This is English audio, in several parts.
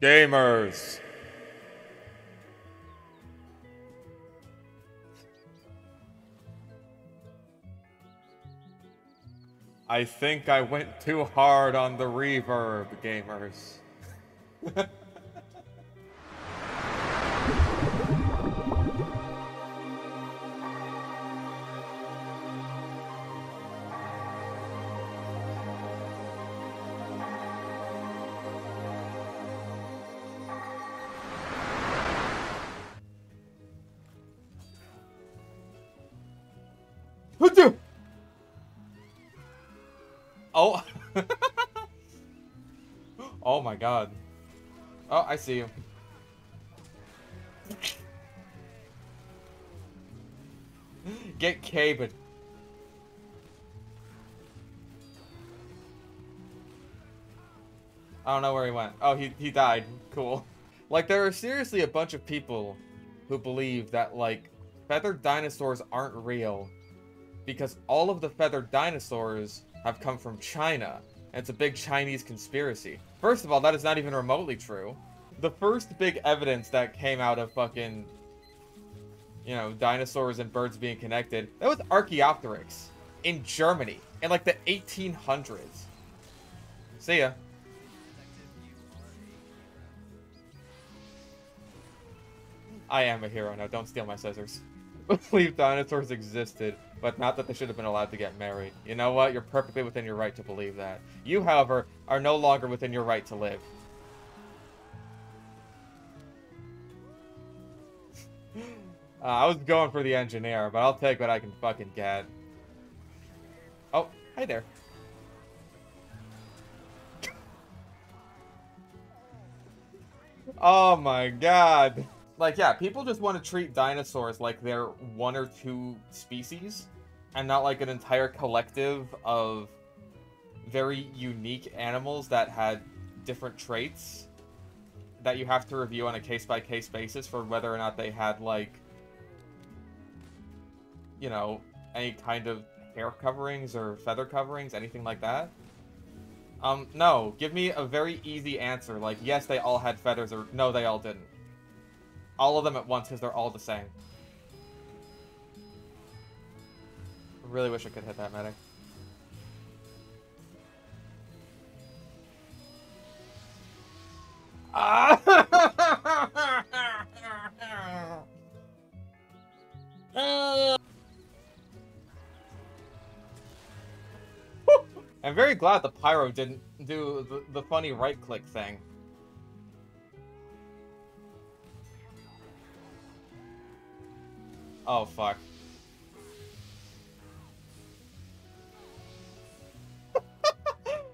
Gamers. I think I went too hard on the reverb, gamers. Oh. oh my god. Oh, I see you. Get Caben. I don't know where he went. Oh, he, he died. Cool. Like, there are seriously a bunch of people who believe that, like, feathered dinosaurs aren't real because all of the feathered dinosaurs have come from China. And it's a big Chinese conspiracy. First of all, that is not even remotely true. The first big evidence that came out of fucking, you know, dinosaurs and birds being connected, that was Archaeopteryx in Germany in like the 1800s. See ya. I am a hero now, don't steal my scissors. Believe dinosaurs existed but not that they should have been allowed to get married. You know what? You're perfectly within your right to believe that. You, however, are no longer within your right to live. uh, I was going for the engineer, but I'll take what I can fucking get. Oh, hi there. oh my god. Like, yeah, people just want to treat dinosaurs like they're one or two species, and not like an entire collective of very unique animals that had different traits that you have to review on a case-by-case basis for whether or not they had, like, you know, any kind of hair coverings or feather coverings, anything like that. Um, no, give me a very easy answer, like, yes, they all had feathers, or no, they all didn't all of them at once because they're all the same. Really wish I could hit that medic. I'm very glad the pyro didn't do the, the funny right click thing. Oh, fuck.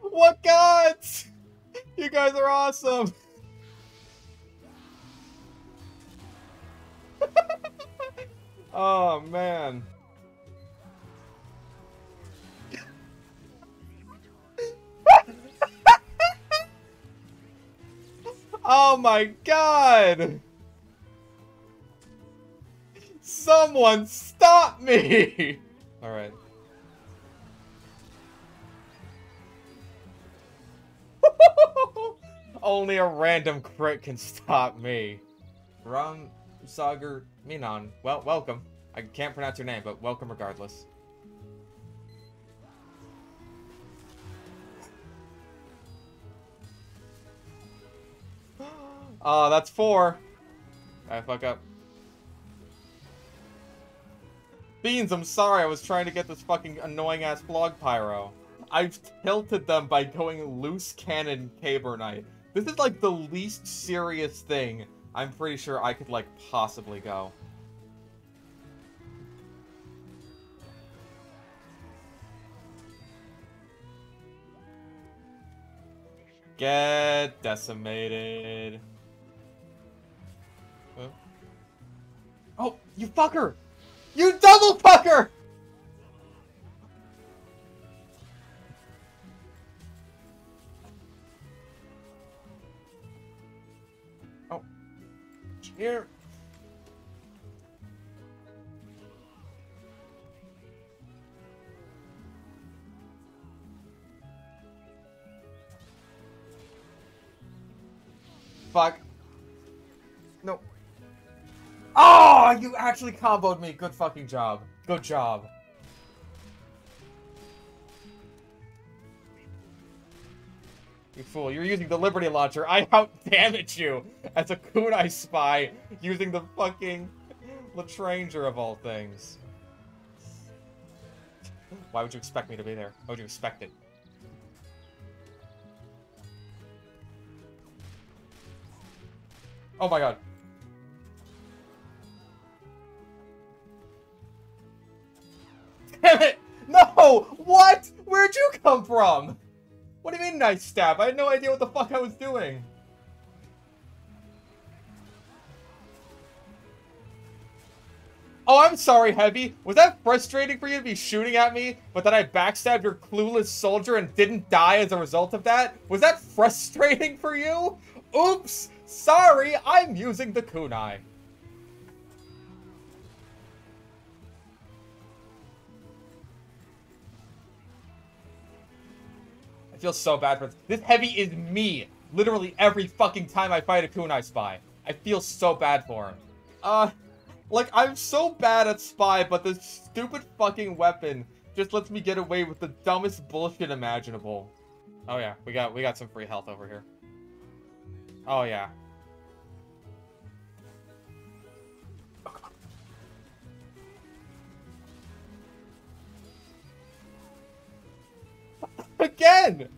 what gods? You guys are awesome! oh, man. oh my god! Someone stop me! Alright. Only a random crit can stop me. Ram Sagar Minan. Well, welcome. I can't pronounce your name, but welcome regardless. Oh, that's four. I fuck up. Beans, I'm sorry, I was trying to get this fucking annoying-ass Phlog Pyro. I've tilted them by going loose cannon Caber Knight. This is like the least serious thing I'm pretty sure I could like possibly go. Get decimated. Oh, you fucker! You double fucker! Oh. Here. fuck. No. Oh, you actually comboed me. Good fucking job. Good job. You fool, you're using the Liberty Launcher. I out-damage you as a kunai spy using the fucking L'Etranger of all things. Why would you expect me to be there? Why would you expect it? Oh my god. What? Where'd you come from? What do you mean nice stab? I had no idea what the fuck I was doing. Oh, I'm sorry, Heavy. Was that frustrating for you to be shooting at me, but then I backstabbed your clueless soldier and didn't die as a result of that? Was that frustrating for you? Oops! Sorry, I'm using the kunai. Feel so bad for this. This heavy is me. Literally every fucking time I fight a kunai spy. I feel so bad for him. Uh, like, I'm so bad at spy, but this stupid fucking weapon just lets me get away with the dumbest bullshit imaginable. Oh yeah, we got we got some free health over here. Oh yeah. Again!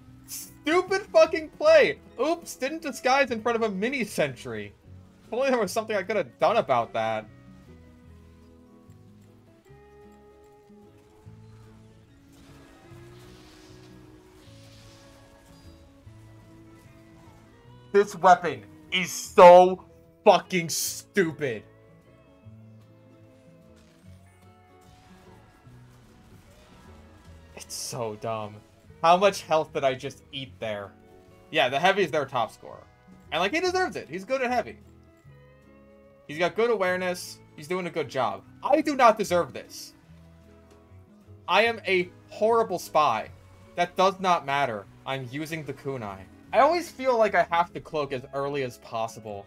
Stupid fucking play! Oops, didn't disguise in front of a mini sentry. If only there was something I could have done about that. This weapon is so fucking stupid. It's so dumb. How much health did I just eat there? Yeah, the heavy is their top scorer. And, like, he deserves it. He's good at heavy. He's got good awareness. He's doing a good job. I do not deserve this. I am a horrible spy. That does not matter. I'm using the kunai. I always feel like I have to cloak as early as possible.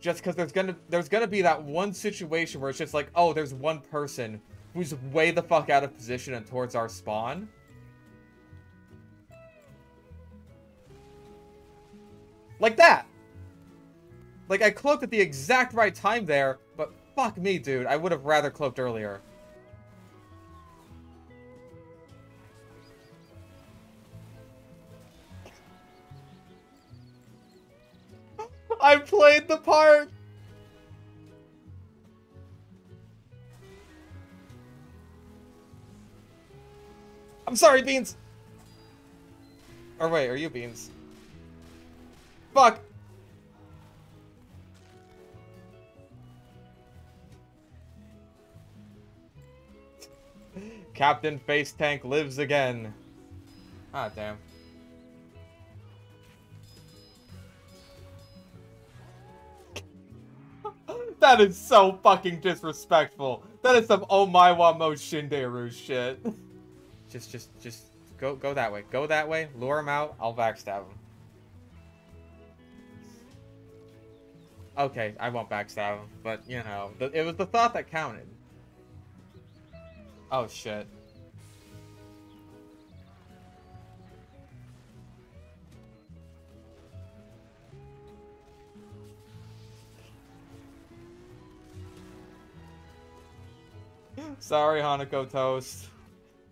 Just because there's gonna there's gonna be that one situation where it's just like, oh, there's one person who's way the fuck out of position and towards our spawn. Like that. Like, I cloaked at the exact right time there, but fuck me, dude. I would have rather cloaked earlier. I played the part! I'm sorry, Beans! Or wait, are you Beans? Fuck! Captain Face Tank lives again. Ah, damn. that is so fucking disrespectful. That is some Oh My Wa Mo Shinderu shit. just, just, just go, go that way. Go that way. Lure him out. I'll backstab him. Okay, I won't backstab him, but, you know, it was the thought that counted. Oh, shit. Sorry, Hanako Toast.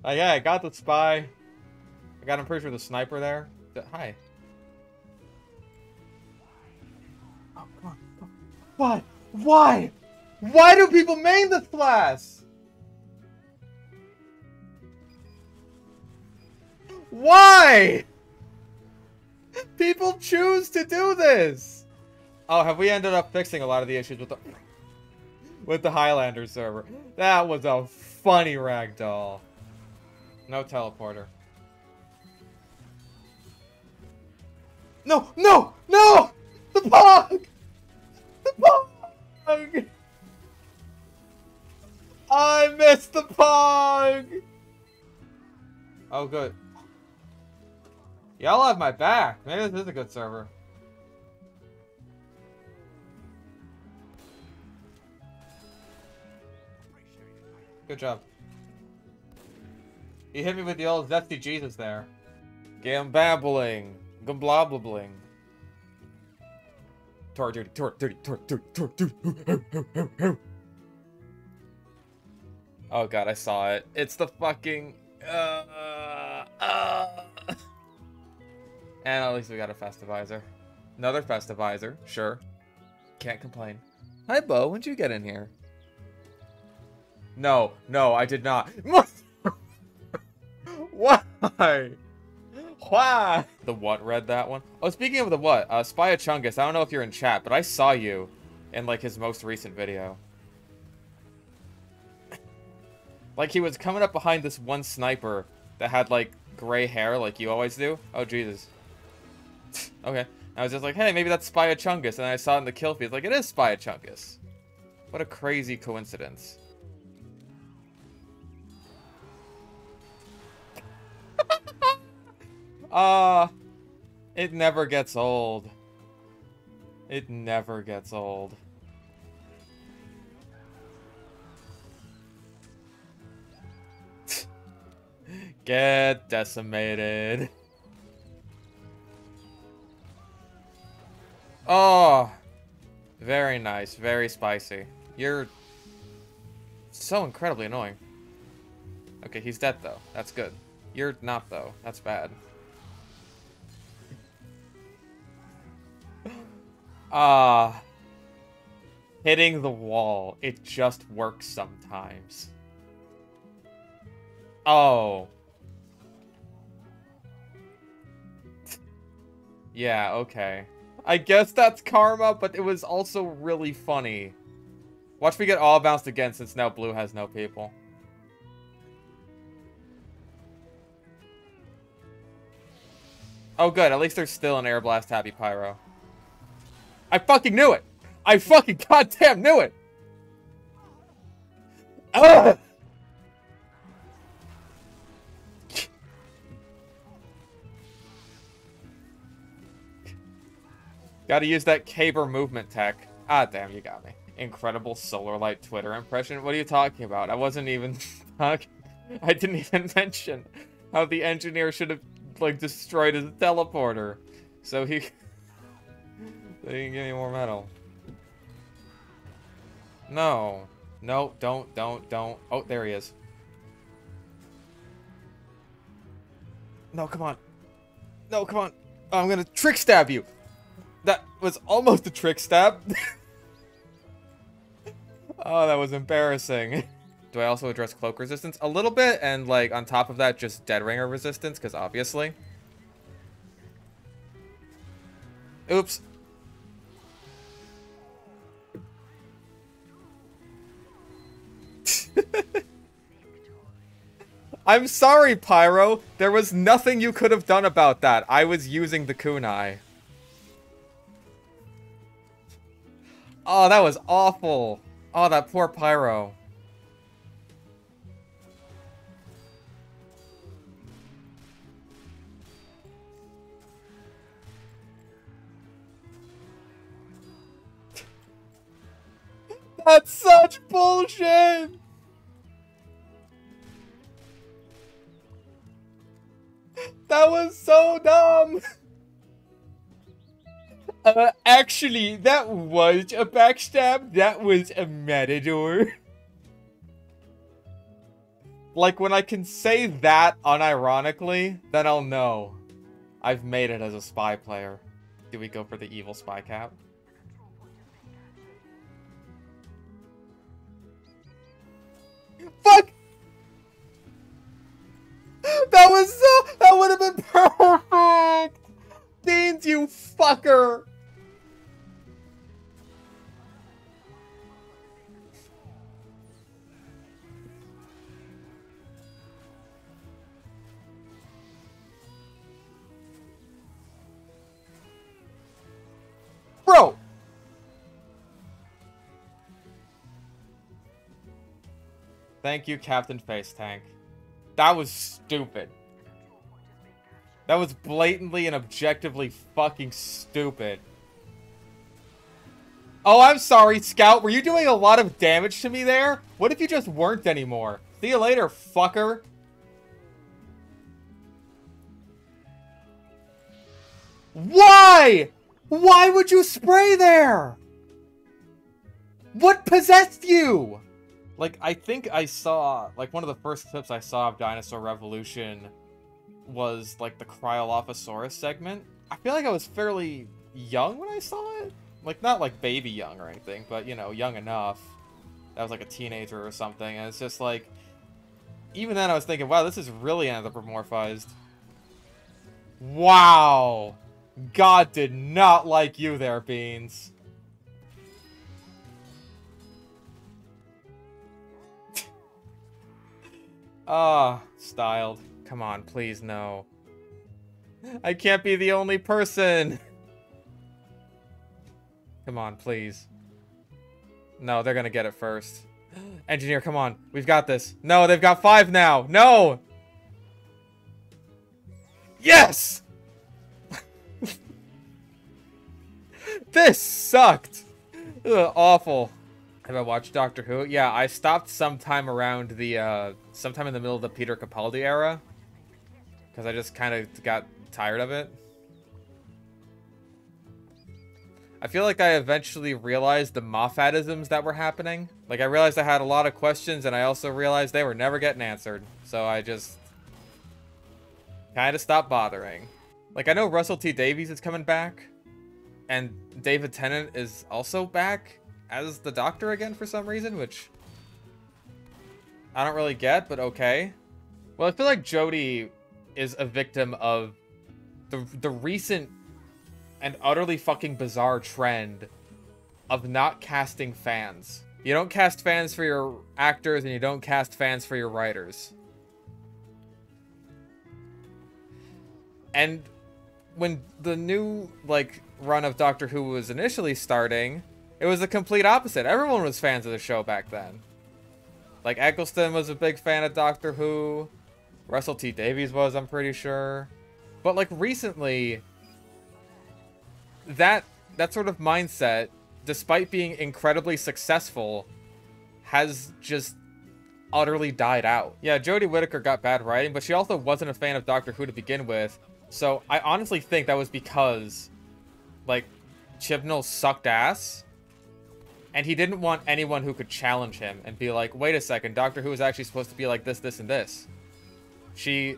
Uh, yeah, I got the spy. I got him pretty sure the sniper there. Hi. Why? Why? Why do people main this class? Why? People choose to do this. Oh, have we ended up fixing a lot of the issues with the with the Highlander server? That was a funny ragdoll. No teleporter. No, no, no! The Pog! the pog! I missed the pog! Oh, good. Y'all have my back. Maybe this is a good server. Good job. You hit me with the old zesty Jesus there. Gambabbling. Gamblobbling. Tor dirty, tor dirty, tor dirty, tor dirty. Oh god, I saw it. It's the fucking... Uh, uh. And at least we got a Festivizer. Another Festivizer, sure. Can't complain. Hi, Bo. When'd you get in here? No, no, I did not. Why? Why? The what read that one? Oh, speaking of the what, uh, Chungus, I don't know if you're in chat, but I saw you in, like, his most recent video. like, he was coming up behind this one sniper that had, like, gray hair, like you always do. Oh, Jesus. okay. I was just like, hey, maybe that's Spy Chungus, and I saw it in the kill feed. Like, it is Spy Chungus. What a crazy coincidence. Ah, uh, it never gets old. It never gets old. Get decimated. Oh, very nice, very spicy. You're so incredibly annoying. Okay, he's dead though. That's good. You're not though. That's bad. Ah. uh, hitting the wall. It just works sometimes. Oh. yeah, okay. I guess that's karma, but it was also really funny. Watch me get all bounced again since now blue has no people. Oh good, at least there's still an air blast happy pyro. I fucking knew it! I fucking goddamn knew it! Ugh! Gotta use that caber movement tech. Ah, damn, you got me. Incredible solar light Twitter impression? What are you talking about? I wasn't even talking. I didn't even mention how the engineer should have, like, destroyed his teleporter. So he... so he can give me more metal. No. No, don't, don't, don't. Oh, there he is. No, come on. No, come on. I'm gonna trick stab you. That was almost a trick stab. oh, that was embarrassing. Do I also address cloak resistance? A little bit, and like on top of that, just dead ringer resistance, because obviously. Oops. I'm sorry, Pyro. There was nothing you could have done about that. I was using the kunai. Oh, that was awful. Oh, that poor Pyro. That's such bullshit! That was so dumb! Uh, actually, that was a backstab. That was a matador. like, when I can say that unironically, then I'll know I've made it as a spy player. Do we go for the evil spy cap? Fuck! That was so- Thank you, Captain Face Tank. That was stupid. That was blatantly and objectively fucking stupid. Oh, I'm sorry, Scout. Were you doing a lot of damage to me there? What if you just weren't anymore? See you later, fucker. Why? Why would you spray there? What possessed you? Like, I think I saw, like, one of the first clips I saw of Dinosaur Revolution was, like, the Cryolophosaurus segment. I feel like I was fairly young when I saw it. Like, not like baby young or anything, but, you know, young enough. That was like a teenager or something, and it's just like... Even then I was thinking, wow, this is really anthropomorphized. Wow! God did not like you there, Beans. Ah, oh, styled. Come on, please, no. I can't be the only person! Come on, please. No, they're gonna get it first. Engineer, come on. We've got this. No, they've got five now. No! Yes! this sucked. Ugh, awful. Have I watched Doctor Who? Yeah, I stopped sometime around the, uh, sometime in the middle of the Peter Capaldi era. Because I just kind of got tired of it. I feel like I eventually realized the Moffatisms that were happening. Like, I realized I had a lot of questions, and I also realized they were never getting answered. So I just... kind of stopped bothering. Like, I know Russell T Davies is coming back. And David Tennant is also back as the Doctor again for some reason, which... I don't really get, but okay. Well, I feel like Jodie is a victim of the, the recent and utterly fucking bizarre trend of not casting fans. You don't cast fans for your actors and you don't cast fans for your writers. And when the new like run of Doctor Who was initially starting, it was the complete opposite. Everyone was fans of the show back then. Like Eccleston was a big fan of Doctor Who. Russell T Davies was, I'm pretty sure. But like recently, that that sort of mindset, despite being incredibly successful, has just utterly died out. Yeah, Jodie Whittaker got bad writing, but she also wasn't a fan of Doctor Who to begin with. So I honestly think that was because, like, Chibnall sucked ass, and he didn't want anyone who could challenge him and be like, wait a second, Doctor Who is actually supposed to be like this, this, and this. She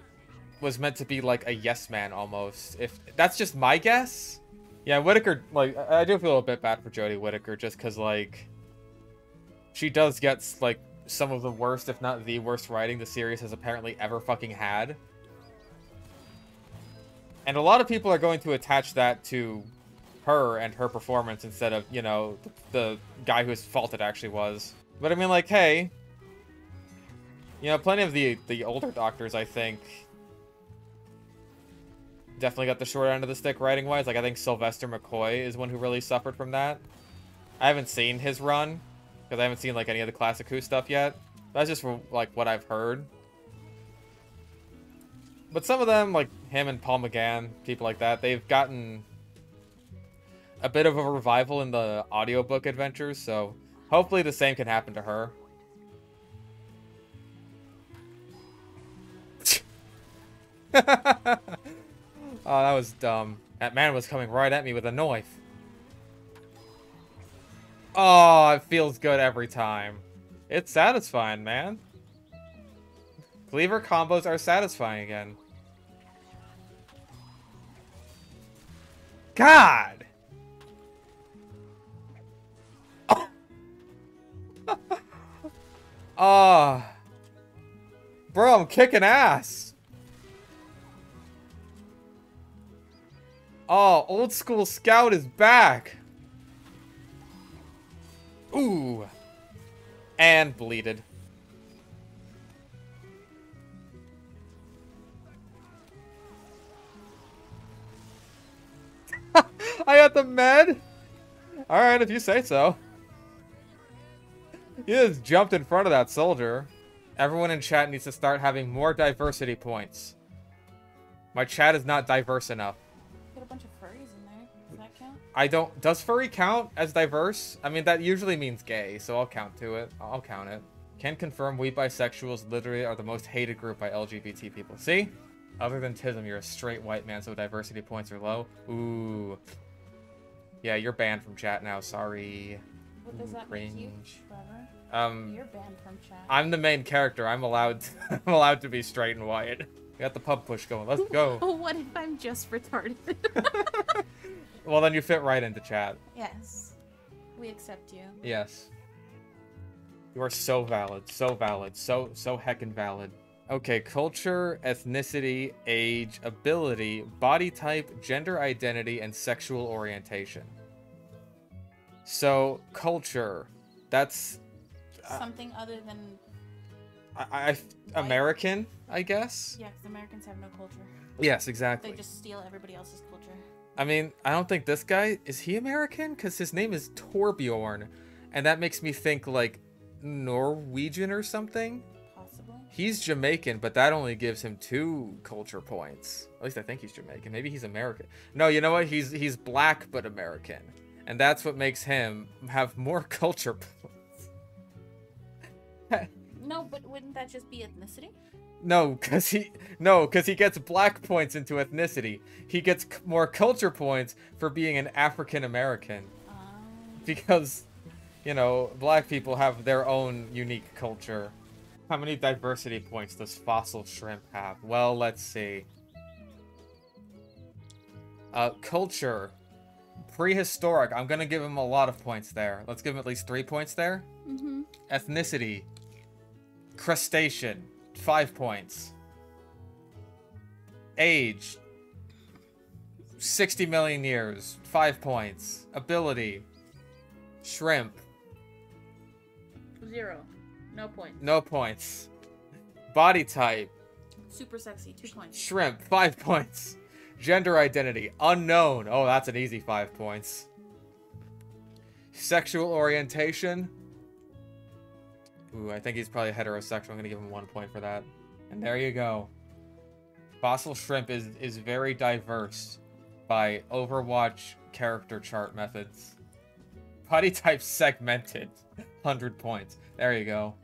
was meant to be like a yes man almost. If that's just my guess, yeah, Whittaker, like, I do feel a bit bad for Jodie Whittaker just because, like, she does get, like, some of the worst, if not the worst writing the series has apparently ever fucking had. And a lot of people are going to attach that to her and her performance instead of, you know, the, the guy whose fault it actually was. But I mean, like, hey, you know, plenty of the, the older doctors, I think, definitely got the short end of the stick writing-wise. Like, I think Sylvester McCoy is one who really suffered from that. I haven't seen his run, because I haven't seen, like, any of the Classic Who stuff yet. That's just from, like, what I've heard. But some of them, like him and Paul McGann, people like that, they've gotten a bit of a revival in the audiobook adventures, so hopefully the same can happen to her. Oh, that was dumb. That man was coming right at me with a knife. Oh, it feels good every time. It's satisfying, man. Cleaver combos are satisfying again. God! Oh. Bro, I'm kicking ass! Oh, old school scout is back. Ooh. And bleeded. I got the med? Alright, if you say so. He just jumped in front of that soldier. Everyone in chat needs to start having more diversity points. My chat is not diverse enough. Got a bunch of furries in there. Does that count? I don't... Does furry count as diverse? I mean, that usually means gay, so I'll count to it. I'll count it. Can confirm we bisexuals literally are the most hated group by LGBT people. See? Other than Tism, you're a straight white man, so diversity points are low. Ooh. Yeah, you're banned from chat now. Sorry. What does that make you, Trevor? Um, You're banned from chat. I'm the main character. I'm allowed. To, I'm allowed to be straight and white. We got the pub push going. Let's go. Oh, what if I'm just retarded? well, then you fit right into chat. yes. We accept you. Yes. You are so valid, so valid, so so heckin' valid. Okay, culture, ethnicity, age, ability, body type, gender identity, and sexual orientation. So, culture. That's Uh, Something other than I, I American, I guess. yeah, because Americans have no culture. Yes, exactly. They just steal everybody else's culture. I mean, I don't think this guy is he American because his name is Torbjorn, and that makes me think like Norwegian or something. Possibly. He's Jamaican, but that only gives him two culture points. At least I think he's Jamaican. Maybe he's American. No, you know what? He's he's black but American, and that's what makes him have more culture points. No, but wouldn't that just be ethnicity? No, cause he no, cause he gets black points into ethnicity. He gets c- more culture points for being an African American. Um, because you know black people have their own unique culture how many diversity points does fossil shrimp have well let's see uh culture prehistoric. I'm gonna give him a lot of points there. Let's give him at least three points there. Mm-hmm. ethnicity. Crustacean. Five points. Age. 60 million years. Five points. Ability. Shrimp. Zero. No points. no points. Body type. Super sexy. Two points. shrimp. Five points gender identity unknown oh that's an easy five points sexual orientation Ooh, I think he's probably heterosexual. I'm gonna give him one point for that. And there you go. Fossil shrimp is is very diverse by Overwatch character chart methods. Body type segmented, hundred points. There you go.